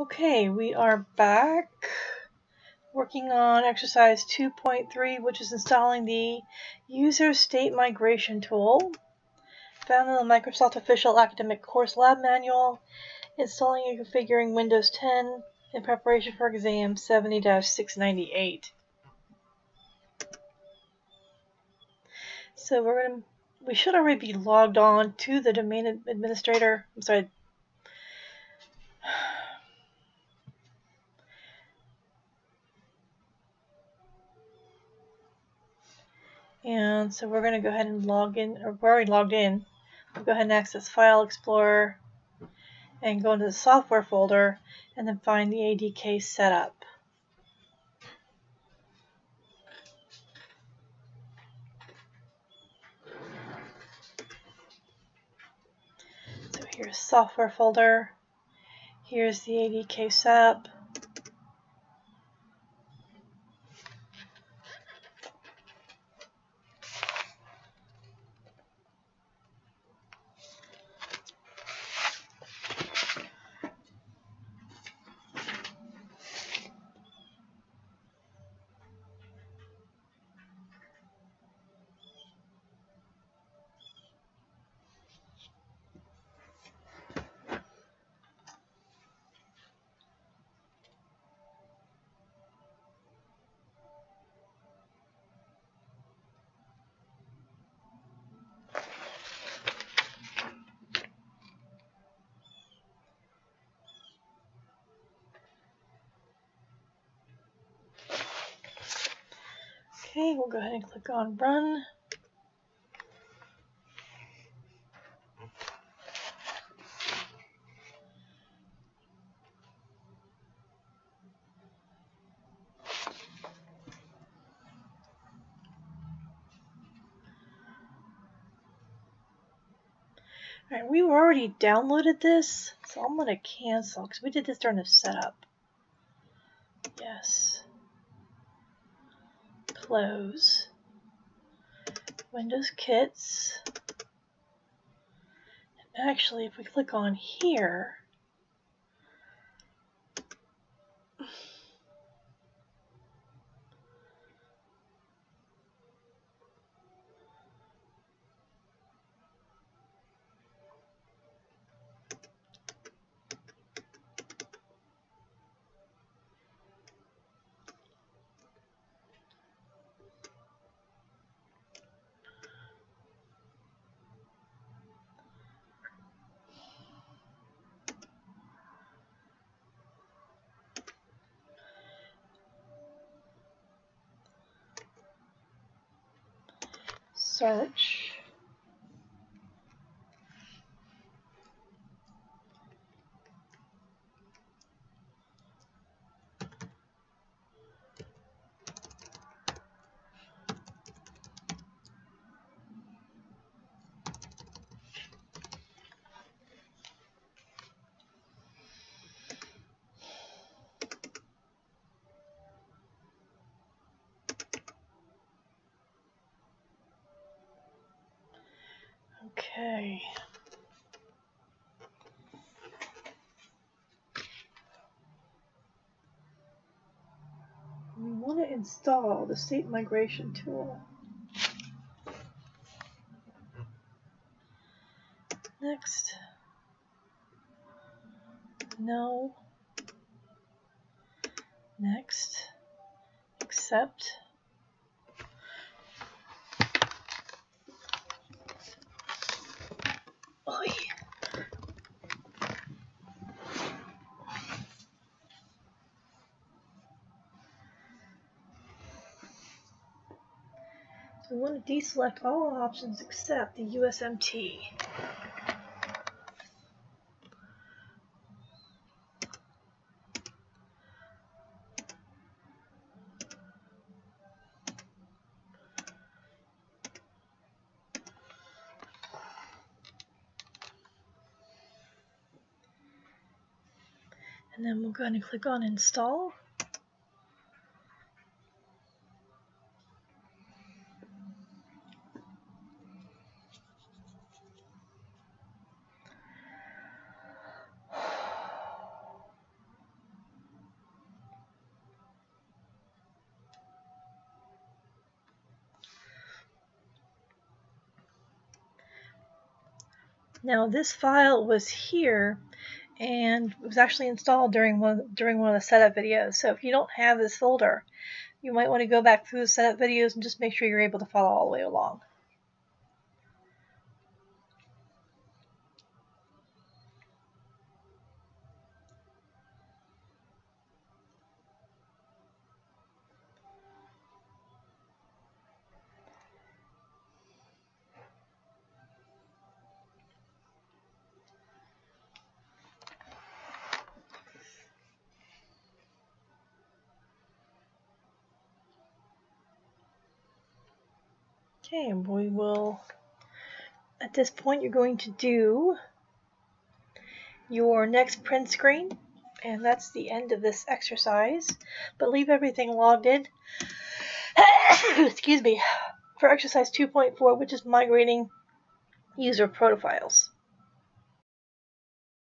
Okay, we are back working on exercise 2.3, which is installing the user state migration tool found in the Microsoft official academic course lab manual, installing and configuring Windows 10 in preparation for exam 70-698. So we're going to, we should already be logged on to the domain administrator. I'm sorry, And so we're going to go ahead and log in, or we're already logged in. We'll go ahead and access File Explorer and go into the software folder and then find the ADK setup. So here's software folder. Here's the ADK setup. Okay, we'll go ahead and click on Run. Alright, we were already downloaded this, so I'm going to cancel because we did this during the setup. Yes close, Windows Kits. Actually, if we click on here, search Okay. We want to install the state migration tool. Next. No. Next. Accept. So we want to deselect all options except the USMT. And then we'll go ahead and click on install. Now this file was here and it was actually installed during one during one of the setup videos. So if you don't have this folder, you might want to go back through the setup videos and just make sure you're able to follow all the way along. Okay, and we will, at this point, you're going to do your next print screen, and that's the end of this exercise. But leave everything logged in, excuse me, for exercise 2.4, which is migrating user profiles.